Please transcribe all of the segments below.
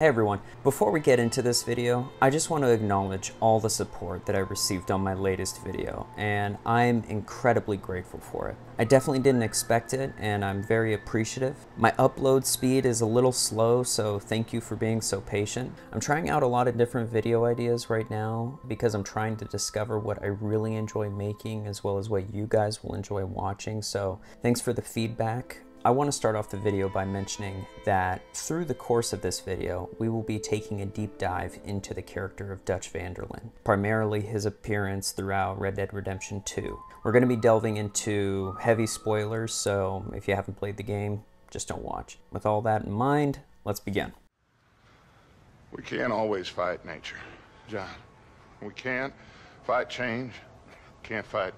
Hey everyone, before we get into this video, I just want to acknowledge all the support that I received on my latest video, and I'm incredibly grateful for it. I definitely didn't expect it, and I'm very appreciative. My upload speed is a little slow, so thank you for being so patient. I'm trying out a lot of different video ideas right now because I'm trying to discover what I really enjoy making as well as what you guys will enjoy watching, so thanks for the feedback. I want to start off the video by mentioning that through the course of this video, we will be taking a deep dive into the character of Dutch van der Linde, primarily his appearance throughout Red Dead Redemption 2. We're going to be delving into heavy spoilers, so if you haven't played the game, just don't watch. With all that in mind, let's begin. We can't always fight nature, John. We can't fight change. Can't fight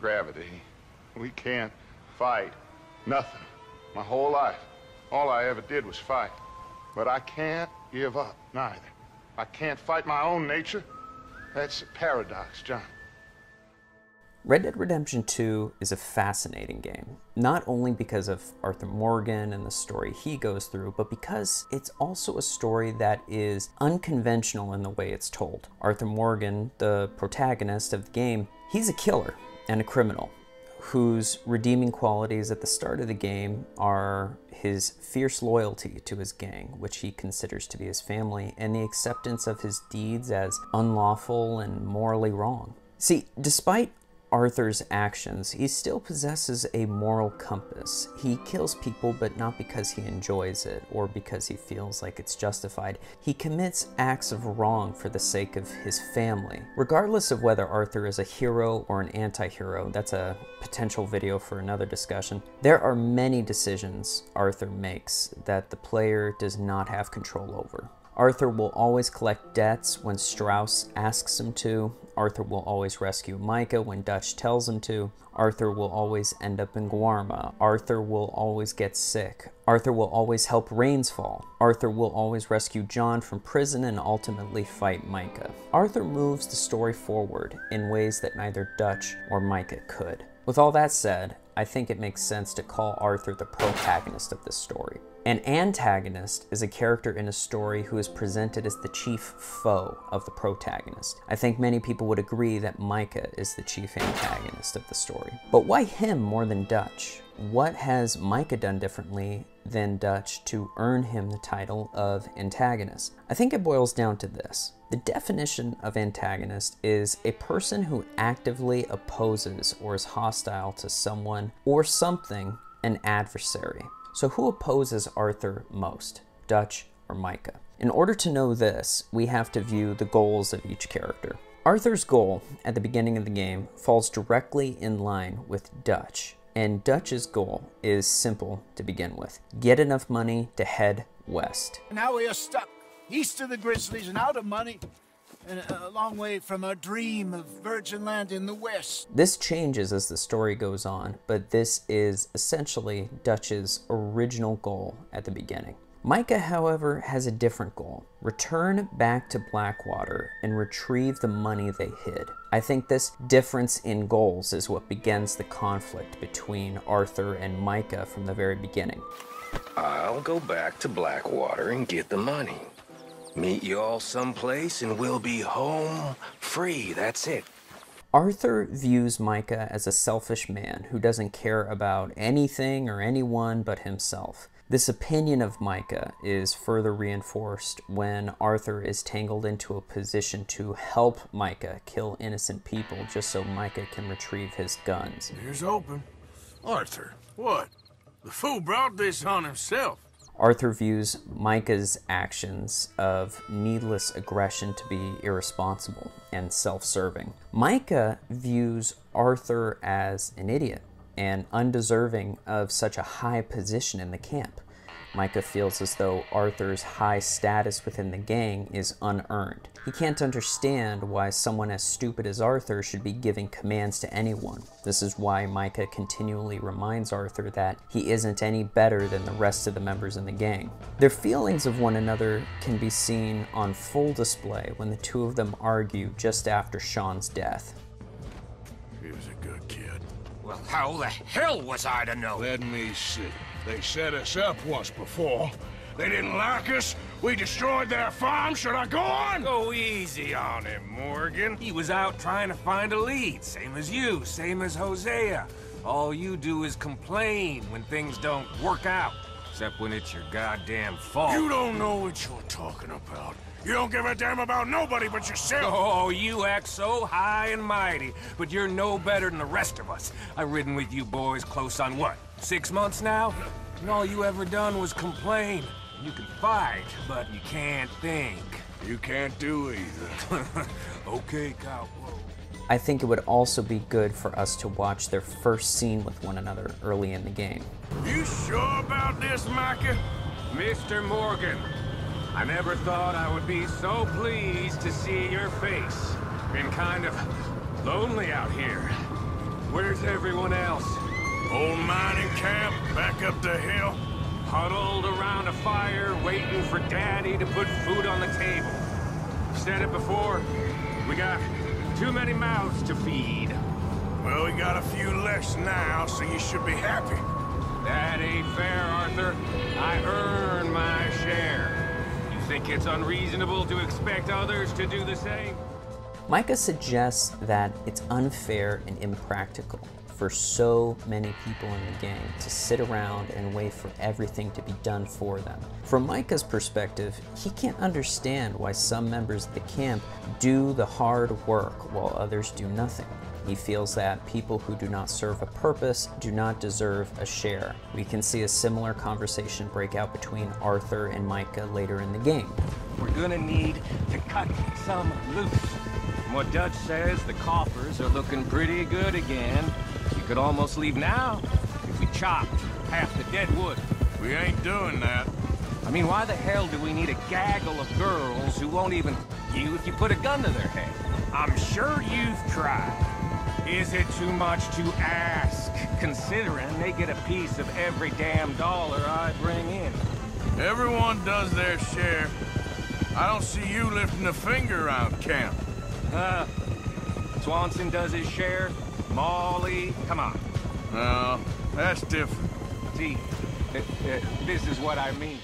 gravity. We can't fight Nothing. My whole life. All I ever did was fight. But I can't give up, neither. I can't fight my own nature. That's a paradox, John. Red Dead Redemption 2 is a fascinating game, not only because of Arthur Morgan and the story he goes through, but because it's also a story that is unconventional in the way it's told. Arthur Morgan, the protagonist of the game, he's a killer and a criminal whose redeeming qualities at the start of the game are his fierce loyalty to his gang, which he considers to be his family, and the acceptance of his deeds as unlawful and morally wrong. See, despite Arthur's actions, he still possesses a moral compass. He kills people, but not because he enjoys it or because he feels like it's justified. He commits acts of wrong for the sake of his family. Regardless of whether Arthur is a hero or an anti-hero, that's a potential video for another discussion, there are many decisions Arthur makes that the player does not have control over. Arthur will always collect debts when Strauss asks him to. Arthur will always rescue Micah when Dutch tells him to. Arthur will always end up in Guarma. Arthur will always get sick. Arthur will always help Rains fall. Arthur will always rescue John from prison and ultimately fight Micah. Arthur moves the story forward in ways that neither Dutch or Micah could. With all that said, I think it makes sense to call Arthur the protagonist of this story. An antagonist is a character in a story who is presented as the chief foe of the protagonist. I think many people would agree that Micah is the chief antagonist of the story. But why him more than Dutch? What has Micah done differently than Dutch to earn him the title of antagonist? I think it boils down to this. The definition of antagonist is a person who actively opposes or is hostile to someone or something, an adversary. So who opposes Arthur most, Dutch or Micah? In order to know this, we have to view the goals of each character. Arthur's goal at the beginning of the game falls directly in line with Dutch, and Dutch's goal is simple to begin with. Get enough money to head west. Now we are stuck east of the Grizzlies and out of money Uh, a long way from our dream of virgin land in the west. This changes as the story goes on, but this is essentially Dutch's original goal at the beginning. Micah, however, has a different goal. Return back to Blackwater and retrieve the money they hid. I think this difference in goals is what begins the conflict between Arthur and Micah from the very beginning. I'll go back to Blackwater and get the money. Meet you all someplace and we'll be home free. That's it. Arthur views Micah as a selfish man who doesn't care about anything or anyone but himself. This opinion of Micah is further reinforced when Arthur is tangled into a position to help Micah kill innocent people just so Micah can retrieve his guns. Here's open. Arthur, what? The fool brought this on himself. Arthur views Micah's actions of needless aggression to be irresponsible and self serving. Micah views Arthur as an idiot and undeserving of such a high position in the camp. Micah feels as though Arthur's high status within the gang is unearned. He can't understand why someone as stupid as Arthur should be giving commands to anyone. This is why Micah continually reminds Arthur that he isn't any better than the rest of the members in the gang. Their feelings of one another can be seen on full display when the two of them argue just after Sean's death. He was a good kid. Well, how the hell was I to know? Let me see. They set us up once before. They didn't like us. We destroyed their farm. Should I go on? Go easy on him, Morgan. He was out trying to find a lead, same as you, same as Hosea. All you do is complain when things don't work out, except when it's your goddamn fault. You don't know what you're talking about. You don't give a damn about nobody but yourself. Oh, you act so high and mighty, but you're no better than the rest of us. I've ridden with you boys close on what, six months now? And all you ever done was complain. You can fight, but you can't think. You can't do either. okay, cowboy. I think it would also be good for us to watch their first scene with one another early in the game. You sure about this, Micah? Mr. Morgan, I never thought I would be so pleased to see your face. Been kind of lonely out here. Where's everyone else? Old mining camp back up the hill. Huddled around a fire, waiting for Daddy to put food on the table. Said it before, we got too many mouths to feed. Well, we got a few less now, so you should be happy. That ain't fair, Arthur. I earn my share. You think it's unreasonable to expect others to do the same? Micah suggests that it's unfair and impractical for so many people in the gang to sit around and wait for everything to be done for them. From Micah's perspective, he can't understand why some members of the camp do the hard work while others do nothing. He feels that people who do not serve a purpose do not deserve a share. We can see a similar conversation break out between Arthur and Micah later in the game. We're gonna need to cut some loose. From what Dutch says, the coffers are looking pretty good again. You could almost leave now if we chopped half the dead wood. We ain't doing that. I mean, why the hell do we need a gaggle of girls who won't even you if you put a gun to their head? I'm sure you've tried. Is it too much to ask, considering they get a piece of every damn dollar I bring in? Everyone does their share. I don't see you lifting a finger around camp. Uh, Swanson does his share. Molly, come on. No, that's different. See, uh, uh, this is what I mean.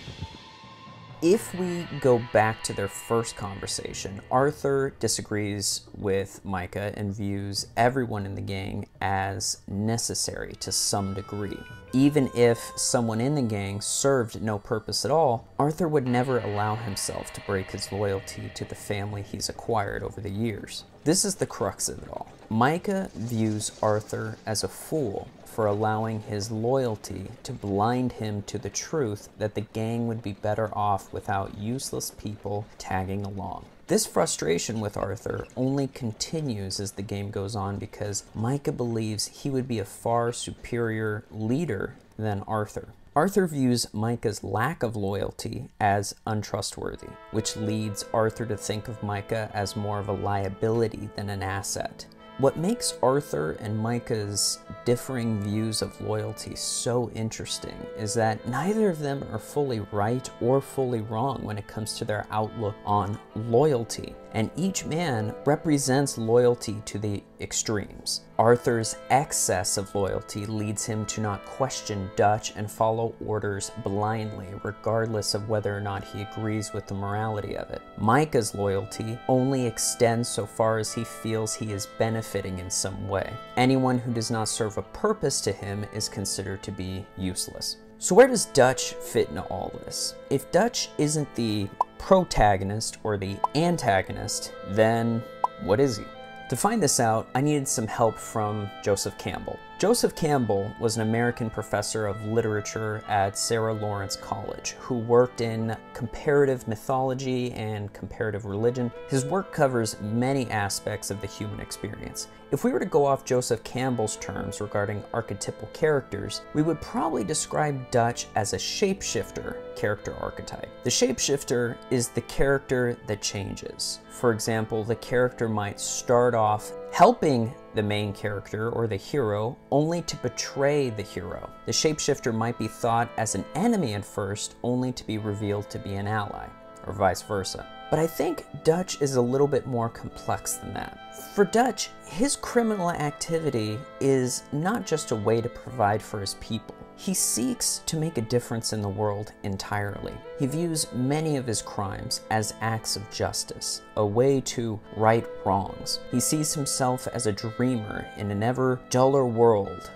If we go back to their first conversation, Arthur disagrees with Micah and views everyone in the gang as necessary to some degree. Even if someone in the gang served no purpose at all, Arthur would never allow himself to break his loyalty to the family he's acquired over the years. This is the crux of it all. Micah views Arthur as a fool for allowing his loyalty to blind him to the truth that the gang would be better off without useless people tagging along. This frustration with Arthur only continues as the game goes on because Micah believes he would be a far superior leader than Arthur. Arthur views Micah's lack of loyalty as untrustworthy, which leads Arthur to think of Micah as more of a liability than an asset. What makes Arthur and Micah's differing views of loyalty so interesting is that neither of them are fully right or fully wrong when it comes to their outlook on loyalty, and each man represents loyalty to the extremes. Arthur's excess of loyalty leads him to not question Dutch and follow orders blindly, regardless of whether or not he agrees with the morality of it. Micah's loyalty only extends so far as he feels he is benefiting in some way. Anyone who does not serve a purpose to him is considered to be useless. So, where does Dutch fit into all this? If Dutch isn't the protagonist or the antagonist, then what is he? To find this out, I needed some help from Joseph Campbell. Joseph Campbell was an American professor of literature at Sarah Lawrence College who worked in comparative mythology and comparative religion. His work covers many aspects of the human experience. If we were to go off Joseph Campbell's terms regarding archetypal characters, we would probably describe Dutch as a shapeshifter character archetype. The shapeshifter is the character that changes. For example, the character might start off helping the main character or the hero only to betray the hero. The shapeshifter might be thought as an enemy at first, only to be revealed to be an ally, or vice versa. But I think Dutch is a little bit more complex than that. For Dutch, his criminal activity is not just a way to provide for his people. He seeks to make a difference in the world entirely. He views many of his crimes as acts of justice, a way to right wrongs. He sees himself as a dreamer in an ever duller world.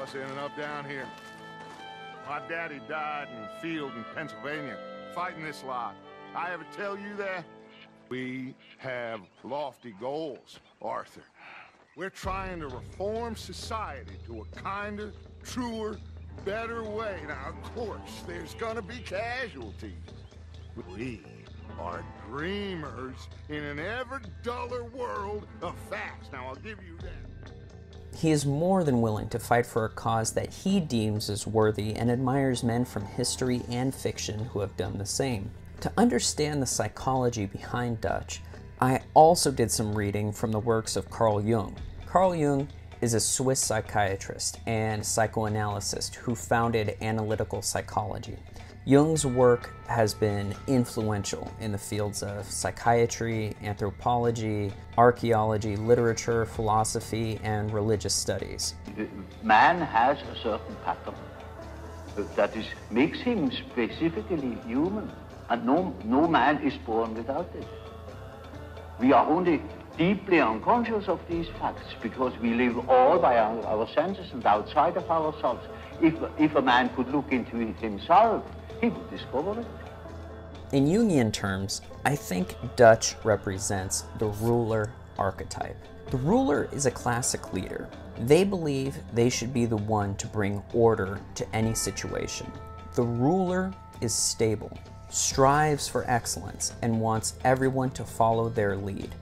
Us in and up down here. My daddy died in a field in Pennsylvania, fighting this lot. I ever tell you that? We have lofty goals, Arthur. We're trying to reform society to a kinder, truer, better way. Now, of course, there's gonna be casualties. We are dreamers in an ever duller world of facts. Now, I'll give you that. He is more than willing to fight for a cause that he deems as worthy and admires men from history and fiction who have done the same. To understand the psychology behind Dutch, I also did some reading from the works of Carl Jung. Carl Jung is a Swiss psychiatrist and psychoanalyst who founded analytical psychology. Jung's work has been influential in the fields of psychiatry, anthropology, archaeology, literature, philosophy, and religious studies. Man has a certain pattern that is, makes him specifically human. And no, no man is born without it. We are only deeply unconscious of these facts because we live all by our, our senses and outside of ourselves. If, if a man could look into it himself, he would discover it. In Jungian terms, I think Dutch represents the ruler archetype. The ruler is a classic leader. They believe they should be the one to bring order to any situation. The ruler is stable, strives for excellence, and wants everyone to follow their lead.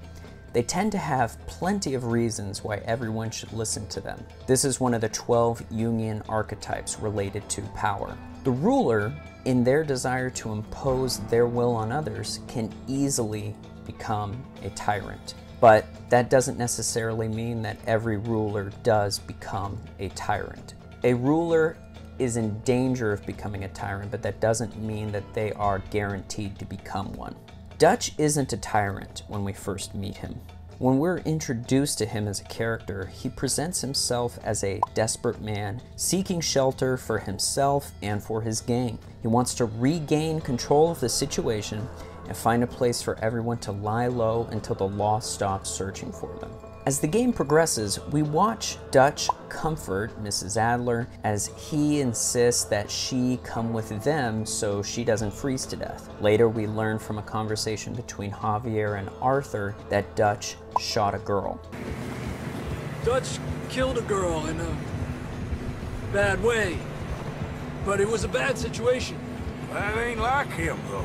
They tend to have plenty of reasons why everyone should listen to them. This is one of the 12 Jungian archetypes related to power. The ruler, in their desire to impose their will on others, can easily become a tyrant. But that doesn't necessarily mean that every ruler does become a tyrant. A ruler is in danger of becoming a tyrant, but that doesn't mean that they are guaranteed to become one. Dutch isn't a tyrant when we first meet him. When we're introduced to him as a character, he presents himself as a desperate man, seeking shelter for himself and for his gang. He wants to regain control of the situation and find a place for everyone to lie low until the law stops searching for them. As the game progresses, we watch Dutch comfort Mrs. Adler as he insists that she come with them so she doesn't freeze to death. Later, we learn from a conversation between Javier and Arthur that Dutch shot a girl. Dutch killed a girl in a bad way, but it was a bad situation. That ain't like him, though.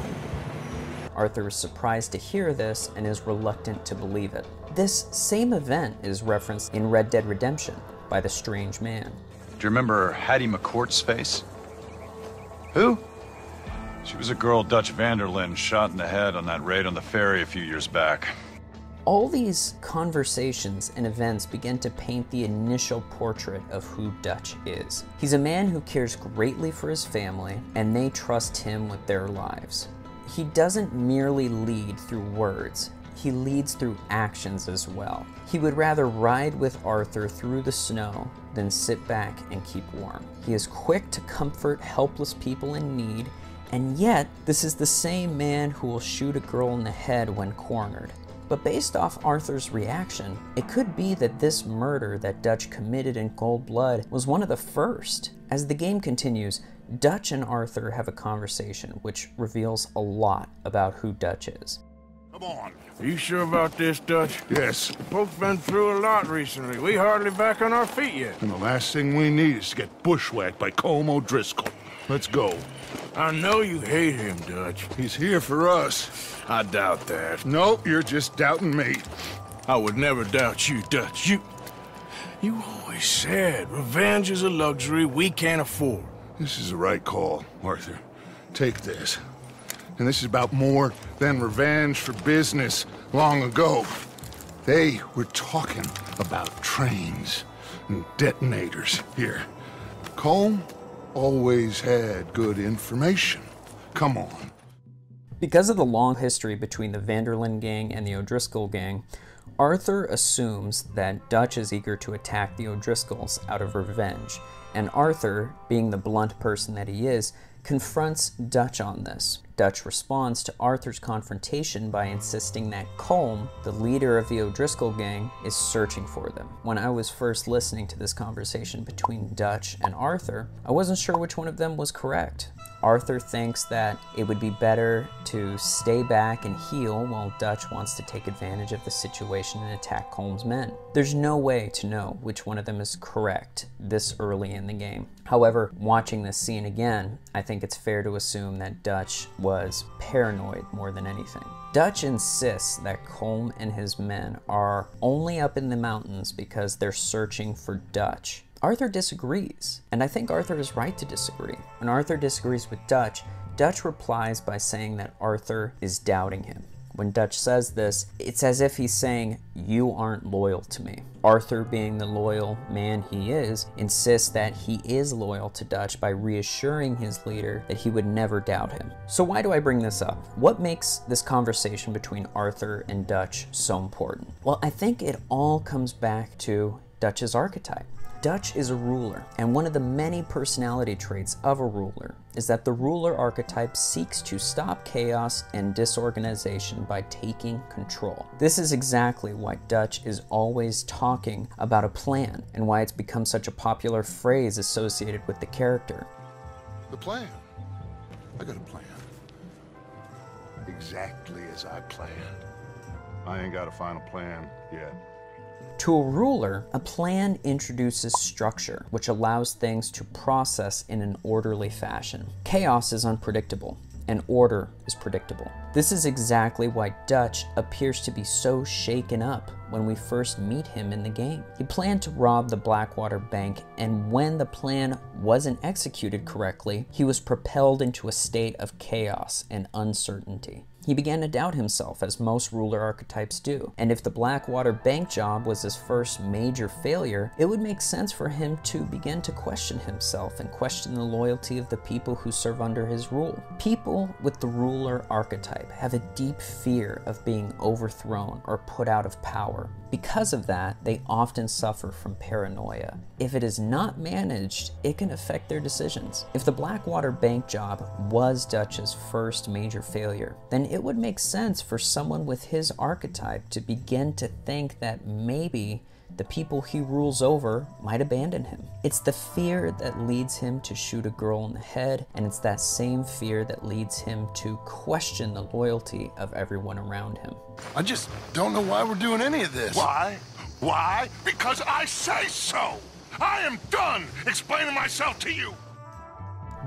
Arthur is surprised to hear this and is reluctant to believe it. This same event is referenced in Red Dead Redemption by the strange man. Do you remember Heidi McCourt's face? Who? She was a girl Dutch van der Linde shot in the head on that raid on the ferry a few years back. All these conversations and events begin to paint the initial portrait of who Dutch is. He's a man who cares greatly for his family, and they trust him with their lives. He doesn't merely lead through words, he leads through actions as well. He would rather ride with Arthur through the snow than sit back and keep warm. He is quick to comfort helpless people in need, and yet, this is the same man who will shoot a girl in the head when cornered. But based off Arthur's reaction, it could be that this murder that Dutch committed in cold blood was one of the first. As the game continues, Dutch and Arthur have a conversation which reveals a lot about who Dutch is. Come on. Are you sure about this, Dutch? Yes. Folks been through a lot recently. We hardly back on our feet yet. And the last thing we need is to get bushwhacked by Colm O'Driscoll. Let's go. I know you hate him, Dutch. He's here for us. I doubt that. Nope, you're just doubting me. I would never doubt you, Dutch. You... You always said revenge is a luxury we can't afford. This is the right call, Arthur. Take this. And this is about more than revenge for business long ago. They were talking about trains and detonators here. Colm always had good information. Come on. Because of the long history between the van der Linde gang and the O'Driscoll gang, Arthur assumes that Dutch is eager to attack the O'Driscolls out of revenge, and Arthur, being the blunt person that he is, confronts Dutch on this. Dutch responds to Arthur's confrontation by insisting that Colm, the leader of the O'Driscoll gang, is searching for them. When I was first listening to this conversation between Dutch and Arthur, I wasn't sure which one of them was correct. Arthur thinks that it would be better to stay back and heal while Dutch wants to take advantage of the situation and attack Colm's men. There's no way to know which one of them is correct this early in the game. However, watching this scene again, I think it's fair to assume that Dutch was paranoid more than anything. Dutch insists that Colm and his men are only up in the mountains because they're searching for Dutch. Arthur disagrees, and I think Arthur is right to disagree. When Arthur disagrees with Dutch, Dutch replies by saying that Arthur is doubting him. When Dutch says this, it's as if he's saying, You aren't loyal to me. Arthur, being the loyal man he is, insists that he is loyal to Dutch by reassuring his leader that he would never doubt him. So, why do I bring this up? What makes this conversation between Arthur and Dutch so important? Well, I think it all comes back to Dutch's archetype. Dutch is a ruler, and one of the many personality traits of a ruler is that the ruler archetype seeks to stop chaos and disorganization by taking control. This is exactly why Dutch is always talking about a plan and why it's become such a popular phrase associated with the character. The plan. I got a plan. Exactly as I planned. I ain't got a final plan yet. To a ruler, a plan introduces structure, which allows things to process in an orderly fashion. Chaos is unpredictable, and order is predictable. This is exactly why Dutch appears to be so shaken up when we first meet him in the game. He planned to rob the Blackwater Bank, and when the plan wasn't executed correctly, he was propelled into a state of chaos and uncertainty. He began to doubt himself, as most ruler archetypes do. And if the Blackwater Bank job was his first major failure, it would make sense for him to begin to question himself and question the loyalty of the people who serve under his rule. People with the ruler archetype have a deep fear of being overthrown or put out of power. Because of that, they often suffer from paranoia. If it is not managed, it can affect their decisions. If the Blackwater Bank job was Dutch's first major failure, then it would make sense for someone with his archetype to begin to think that maybe the people he rules over might abandon him. It's the fear that leads him to shoot a girl in the head, and it's that same fear that leads him to question the loyalty of everyone around him. I just don't know why we're doing any of this. Why? Why? Because I say so! I am done explaining myself to you!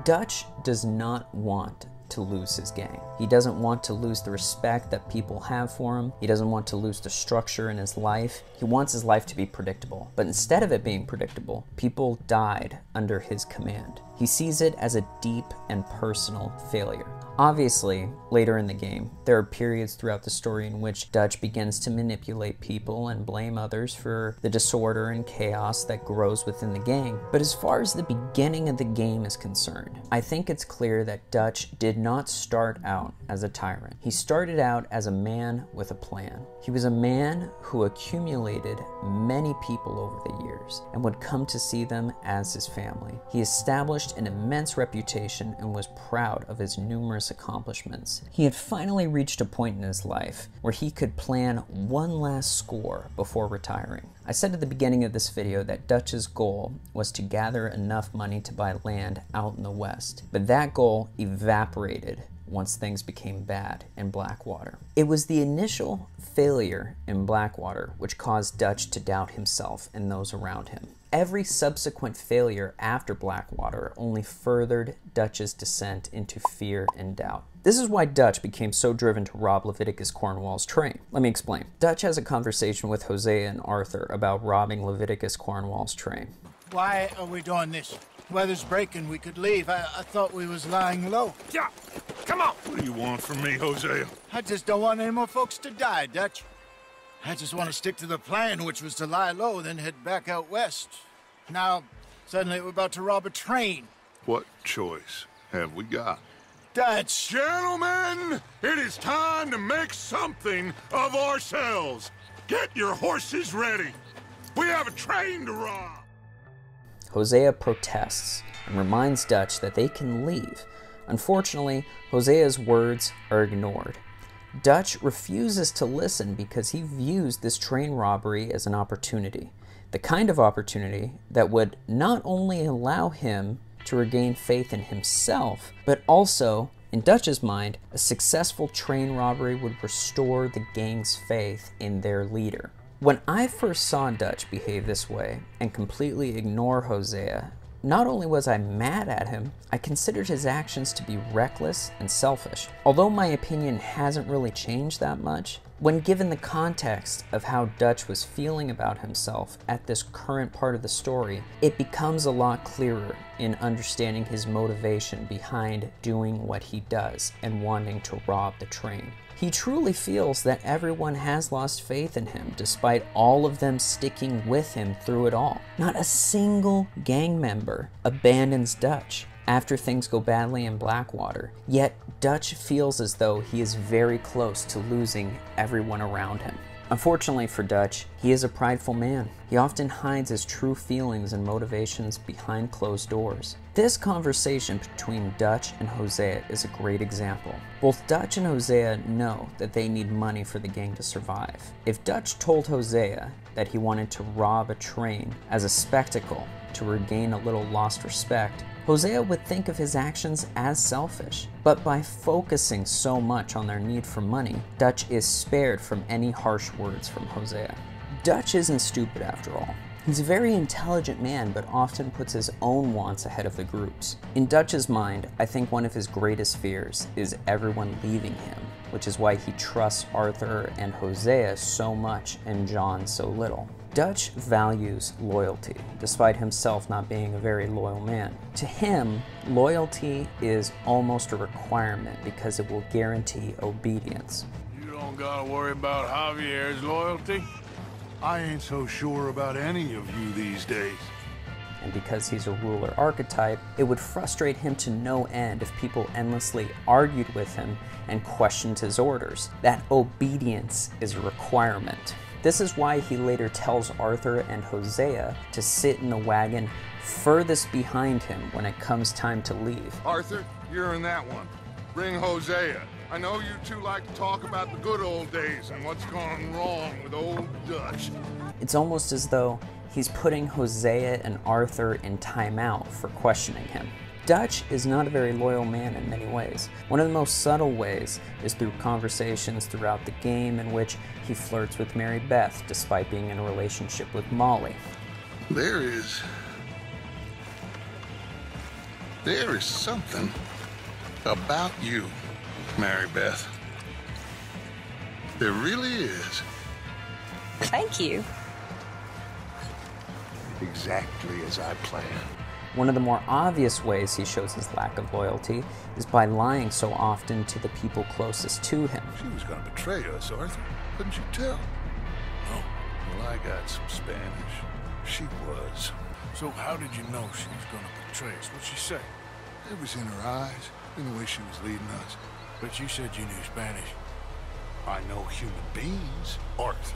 Dutch does not want to lose his gang. He doesn't want to lose the respect that people have for him. He doesn't want to lose the structure in his life. He wants his life to be predictable. But instead of it being predictable, people died under his command. He sees it as a deep and personal failure. Obviously, later in the game, there are periods throughout the story in which Dutch begins to manipulate people and blame others for the disorder and chaos that grows within the gang. But as far as the beginning of the game is concerned, I think it's clear that Dutch did not start out as a tyrant. He started out as a man with a plan. He was a man who accumulated many people over the years and would come to see them as his family. He established an immense reputation and was proud of his numerous accomplishments. He had finally reached a point in his life where he could plan one last score before retiring. I said at the beginning of this video that Dutch's goal was to gather enough money to buy land out in the west, but that goal evaporated once things became bad in Blackwater. It was the initial failure in Blackwater which caused Dutch to doubt himself and those around him. Every subsequent failure after Blackwater only furthered Dutch's descent into fear and doubt. This is why Dutch became so driven to rob Leviticus Cornwall's train. Let me explain. Dutch has a conversation with Hosea and Arthur about robbing Leviticus Cornwall's train. Why are we doing this? Weather's breaking. We could leave. I, I thought we was lying low. Yeah, come on. What do you want from me, Hosea? I just don't want any more folks to die, Dutch. I just want to stick to the plan, which was to lie low, then head back out west. Now, suddenly we're about to rob a train. What choice have we got? Dutch! Gentlemen, it is time to make something of ourselves. Get your horses ready. We have a train to rob. Hosea protests and reminds Dutch that they can leave. Unfortunately, Hosea's words are ignored. Dutch refuses to listen because he views this train robbery as an opportunity. The kind of opportunity that would not only allow him to regain faith in himself, but also, in Dutch's mind, a successful train robbery would restore the gang's faith in their leader. When I first saw Dutch behave this way and completely ignore Hosea, not only was I mad at him, I considered his actions to be reckless and selfish. Although my opinion hasn't really changed that much, when given the context of how Dutch was feeling about himself at this current part of the story, it becomes a lot clearer in understanding his motivation behind doing what he does and wanting to rob the train. He truly feels that everyone has lost faith in him despite all of them sticking with him through it all. Not a single gang member abandons Dutch after things go badly in Blackwater, yet Dutch feels as though he is very close to losing everyone around him. Unfortunately for Dutch, he is a prideful man. He often hides his true feelings and motivations behind closed doors. This conversation between Dutch and Hosea is a great example. Both Dutch and Hosea know that they need money for the gang to survive. If Dutch told Hosea that he wanted to rob a train as a spectacle to regain a little lost respect, Hosea would think of his actions as selfish, but by focusing so much on their need for money, Dutch is spared from any harsh words from Hosea. Dutch isn't stupid after all. He's a very intelligent man, but often puts his own wants ahead of the group's. In Dutch's mind, I think one of his greatest fears is everyone leaving him, which is why he trusts Arthur and Hosea so much and John so little. Dutch values loyalty, despite himself not being a very loyal man. To him, loyalty is almost a requirement because it will guarantee obedience. You don't gotta worry about Javier's loyalty. I ain't so sure about any of you these days. And because he's a ruler archetype, it would frustrate him to no end if people endlessly argued with him and questioned his orders. That obedience is a requirement. This is why he later tells Arthur and Hosea to sit in the wagon furthest behind him when it comes time to leave. Arthur, you're in that one. Bring Hosea. I know you two like to talk about the good old days and what's gone wrong with old Dutch. It's almost as though he's putting Hosea and Arthur in timeout for questioning him. Dutch is not a very loyal man in many ways. One of the most subtle ways is through conversations throughout the game in which he flirts with Mary Beth despite being in a relationship with Molly. There is. There is something about you, Mary Beth. There really is. Thank you. Exactly as I planned. One of the more obvious ways he shows his lack of loyalty is by lying so often to the people closest to him. She was gonna betray us, Arthur. Couldn't you tell? No. Well, I got some Spanish. She was. So how did you know she was gonna betray us? What'd she say? It was in her eyes, in the way she was leading us. But you said you knew Spanish. I know human beings, Arthur.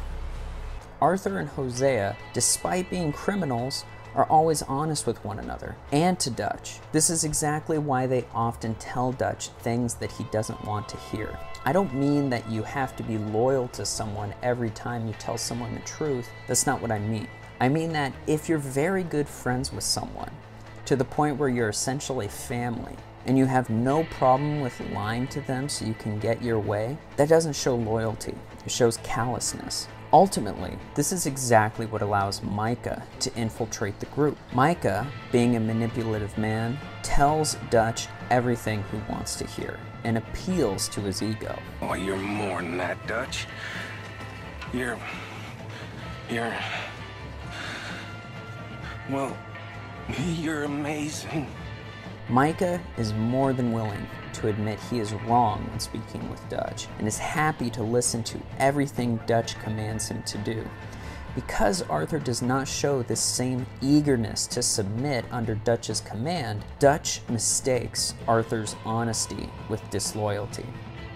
Arthur and Hosea, despite being criminals, are always honest with one another and to Dutch. This is exactly why they often tell Dutch things that he doesn't want to hear. I don't mean that you have to be loyal to someone every time you tell someone the truth. That's not what I mean. I mean that if you're very good friends with someone, to the point where you're essentially family, and you have no problem with lying to them so you can get your way, that doesn't show loyalty. It shows callousness. Ultimately, this is exactly what allows Micah to infiltrate the group. Micah, being a manipulative man, tells Dutch everything he wants to hear and appeals to his ego. Oh, you're more than that, Dutch. You're. You're. Well, you're amazing. Micah is more than willing to admit he is wrong when speaking with Dutch and is happy to listen to everything Dutch commands him to do. Because Arthur does not show this same eagerness to submit under Dutch's command, Dutch mistakes Arthur's honesty with disloyalty.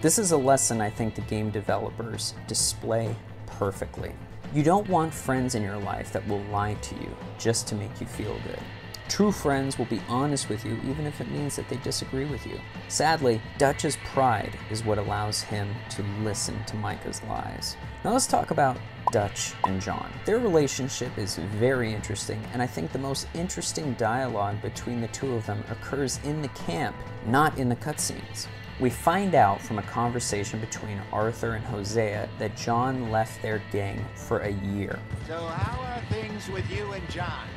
This is a lesson I think the game developers display perfectly. You don't want friends in your life that will lie to you just to make you feel good. True friends will be honest with you even if it means that they disagree with you. Sadly, Dutch's pride is what allows him to listen to Micah's lies. Now let's talk about Dutch and John. Their relationship is very interesting, and I think the most interesting dialogue between the two of them occurs in the camp, not in the cutscenes. We find out from a conversation between Arthur and Hosea that John left their gang for a year. So how are things with you and John?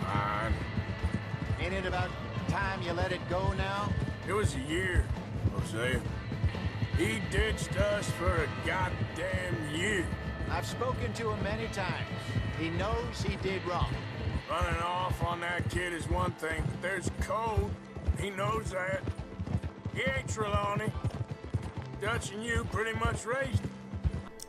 Fine. Ain't it about time you let it go now? It was a year, Hosea. He ditched us for a goddamn year. I've spoken to him many times. He knows he did wrong. Running off on that kid is one thing, but there's code. He knows that. He ain't Trelawney. Dutch and you pretty much raised him.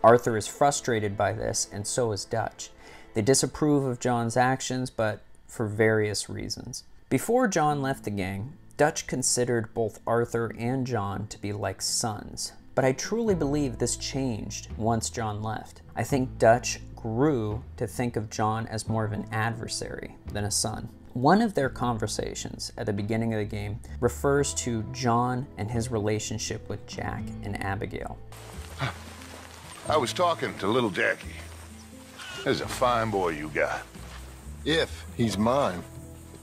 Arthur is frustrated by this, and so is Dutch. They disapprove of John's actions, but for various reasons. Before John left the gang, Dutch considered both Arthur and John to be like sons. But I truly believe this changed once John left. I think Dutch grew to think of John as more of an adversary than a son. One of their conversations at the beginning of the game refers to John and his relationship with Jack and Abigail. I was talking to little Jackie. There's a fine boy you got. If he's mine.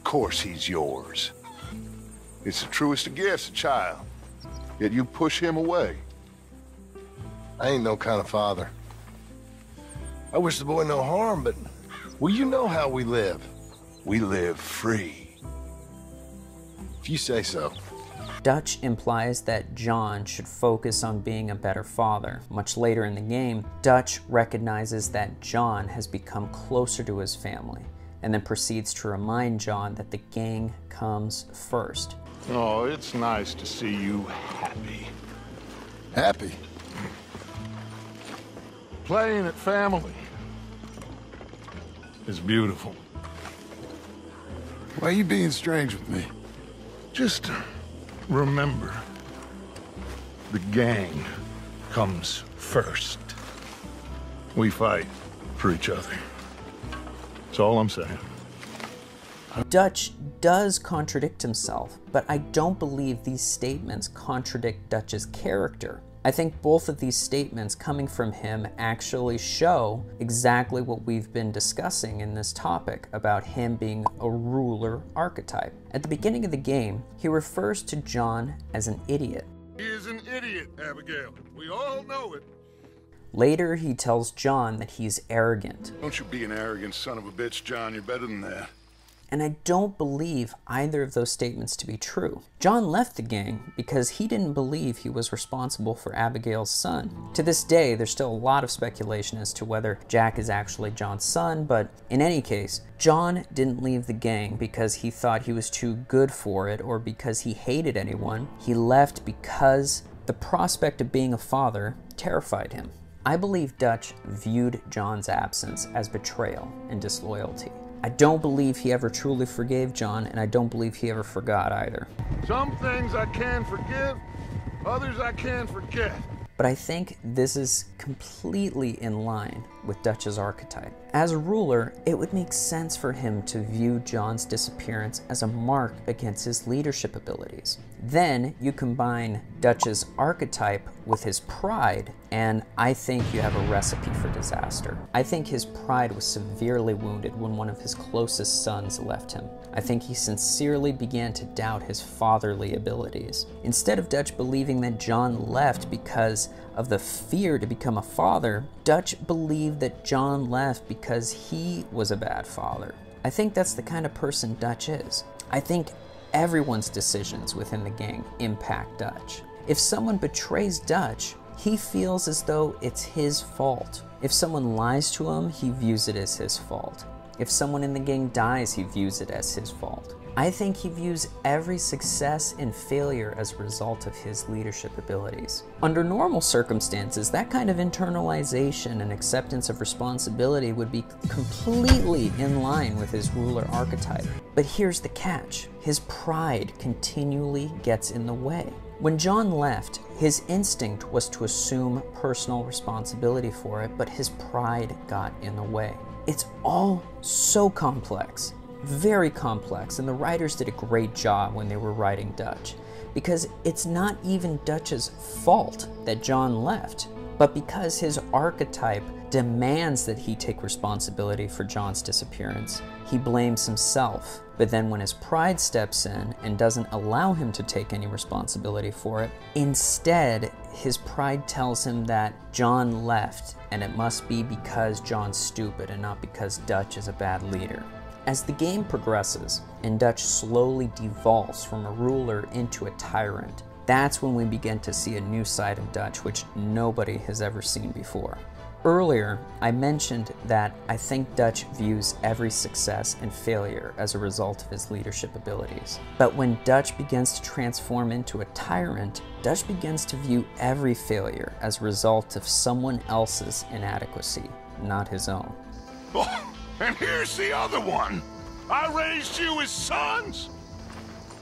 Of course he's yours. It's the truest of gifts, a child. Yet you push him away. I ain't no kind of father. I wish the boy no harm, but... Well, you know how we live. We live free. If you say so. Dutch implies that John should focus on being a better father. Much later in the game, Dutch recognizes that John has become closer to his family and then proceeds to remind John that the gang comes first. Oh, it's nice to see you happy. Happy? Playing at family is beautiful. Why are you being strange with me? Just remember, the gang comes first. We fight for each other. That's all I'm saying. Dutch does contradict himself, but I don't believe these statements contradict Dutch's character. I think both of these statements coming from him actually show exactly what we've been discussing in this topic about him being a ruler archetype. At the beginning of the game, he refers to John as an idiot. He is an idiot, Abigail. We all know it. Later, he tells John that he's arrogant. Don't you be an arrogant son of a bitch, John. You're better than that. And I don't believe either of those statements to be true. John left the gang because he didn't believe he was responsible for Abigail's son. To this day, there's still a lot of speculation as to whether Jack is actually John's son, but in any case, John didn't leave the gang because he thought he was too good for it or because he hated anyone. He left because the prospect of being a father terrified him. I believe Dutch viewed John's absence as betrayal and disloyalty. I don't believe he ever truly forgave John, and I don't believe he ever forgot either. Some things I can forgive, others I can forget. But I think this is completely in line with Dutch's archetype. As a ruler, it would make sense for him to view John's disappearance as a mark against his leadership abilities. Then you combine Dutch's archetype with his pride, and I think you have a recipe for disaster. I think his pride was severely wounded when one of his closest sons left him. I think he sincerely began to doubt his fatherly abilities. Instead of Dutch believing that John left because of the fear to become a father, Dutch believed that John left because he was a bad father. I think that's the kind of person Dutch is. I think everyone's decisions within the gang impact Dutch. If someone betrays Dutch, he feels as though it's his fault. If someone lies to him, he views it as his fault. If someone in the gang dies, he views it as his fault. I think he views every success and failure as a result of his leadership abilities. Under normal circumstances, that kind of internalization and acceptance of responsibility would be completely in line with his ruler archetype. But here's the catch his pride continually gets in the way. When John left, his instinct was to assume personal responsibility for it, but his pride got in the way. It's all so complex, very complex, and the writers did a great job when they were writing Dutch, because it's not even Dutch's fault that John left, but because his archetype demands that he take responsibility for John's disappearance, he blames himself. But then when his pride steps in and doesn't allow him to take any responsibility for it, instead, his pride tells him that John left and it must be because John's stupid and not because Dutch is a bad leader. As the game progresses and Dutch slowly devolves from a ruler into a tyrant, that's when we begin to see a new side of Dutch which nobody has ever seen before. Earlier, I mentioned that I think Dutch views every success and failure as a result of his leadership abilities. But when Dutch begins to transform into a tyrant, Dutch begins to view every failure as a result of someone else's inadequacy, not his own. And here's the other one. I raised you as sons.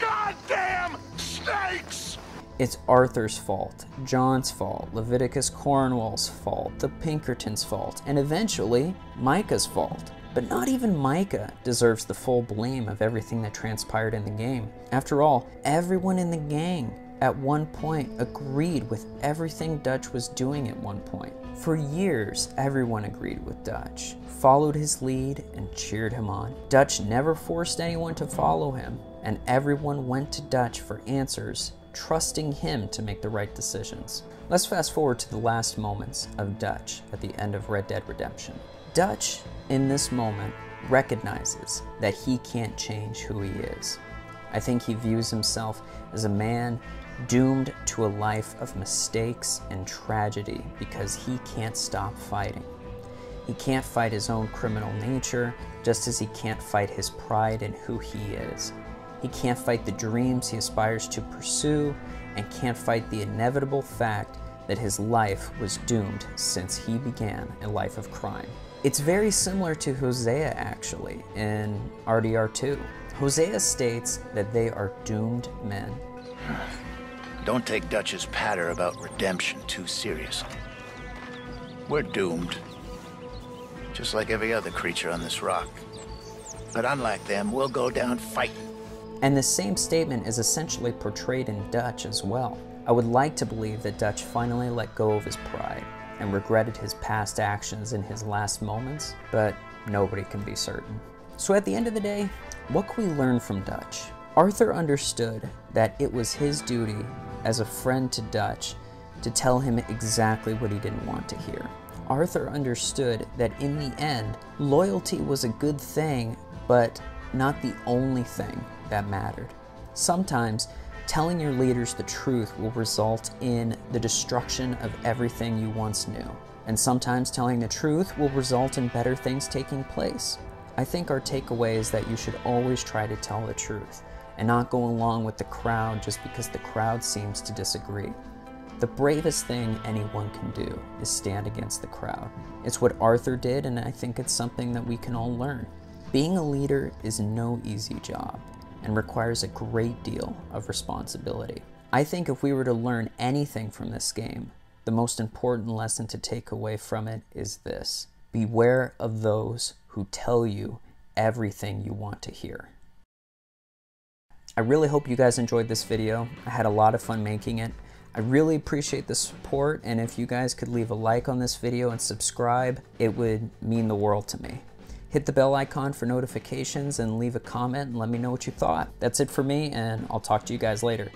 Goddamn snakes! It's Arthur's fault, John's fault, Leviticus Cornwall's fault, the Pinkertons' fault, and eventually Micah's fault. But not even Micah deserves the full blame of everything that transpired in the game. After all, everyone in the gang at one point agreed with everything Dutch was doing at one point. For years, everyone agreed with Dutch, followed his lead, and cheered him on. Dutch never forced anyone to follow him, and everyone went to Dutch for answers trusting him to make the right decisions. Let's fast forward to the last moments of Dutch at the end of Red Dead Redemption. Dutch, in this moment, recognizes that he can't change who he is. I think he views himself as a man doomed to a life of mistakes and tragedy because he can't stop fighting. He can't fight his own criminal nature, just as he can't fight his pride in who he is. He can't fight the dreams he aspires to pursue, and can't fight the inevitable fact that his life was doomed since he began a life of crime. It's very similar to Hosea, actually, in RDR2. Hosea states that they are doomed men. Don't take Dutch's patter about redemption too seriously. We're doomed. Just like every other creature on this rock. But unlike them, we'll go down fighting. And the same statement is essentially portrayed in Dutch as well. I would like to believe that Dutch finally let go of his pride and regretted his past actions in his last moments, but nobody can be certain. So at the end of the day, what can we learn from Dutch? Arthur understood that it was his duty as a friend to Dutch to tell him exactly what he didn't want to hear. Arthur understood that in the end, loyalty was a good thing, but not the only thing that mattered. Sometimes, telling your leaders the truth will result in the destruction of everything you once knew. And sometimes telling the truth will result in better things taking place. I think our takeaway is that you should always try to tell the truth and not go along with the crowd just because the crowd seems to disagree. The bravest thing anyone can do is stand against the crowd. It's what Arthur did, and I think it's something that we can all learn. Being a leader is no easy job and requires a great deal of responsibility. I think if we were to learn anything from this game, the most important lesson to take away from it is this beware of those who tell you everything you want to hear. I really hope you guys enjoyed this video. I had a lot of fun making it. I really appreciate the support, and if you guys could leave a like on this video and subscribe, it would mean the world to me. Hit the bell icon for notifications and leave a comment and let me know what you thought. That's it for me, and I'll talk to you guys later.